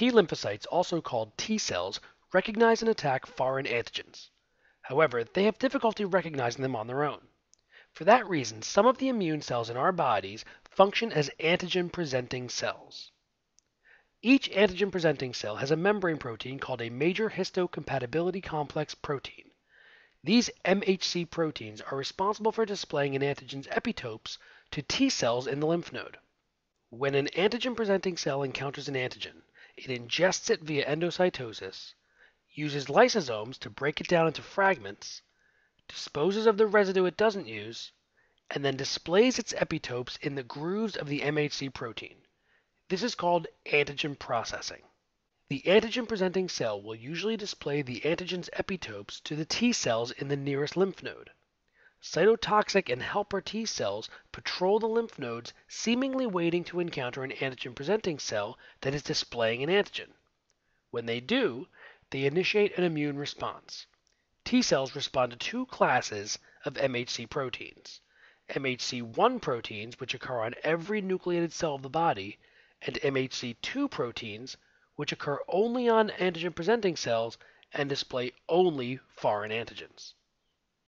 T lymphocytes, also called T cells, recognize and attack foreign antigens. However, they have difficulty recognizing them on their own. For that reason, some of the immune cells in our bodies function as antigen presenting cells. Each antigen presenting cell has a membrane protein called a major histocompatibility complex protein. These MHC proteins are responsible for displaying an antigen's epitopes to T cells in the lymph node. When an antigen presenting cell encounters an antigen, it ingests it via endocytosis, uses lysosomes to break it down into fragments, disposes of the residue it doesn't use, and then displays its epitopes in the grooves of the MHC protein. This is called antigen processing. The antigen presenting cell will usually display the antigen's epitopes to the T cells in the nearest lymph node. Cytotoxic and helper T cells patrol the lymph nodes, seemingly waiting to encounter an antigen presenting cell that is displaying an antigen. When they do, they initiate an immune response. T cells respond to two classes of MHC proteins MHC1 proteins, which occur on every nucleated cell of the body, and MHC2 proteins, which occur only on antigen presenting cells and display only foreign antigens.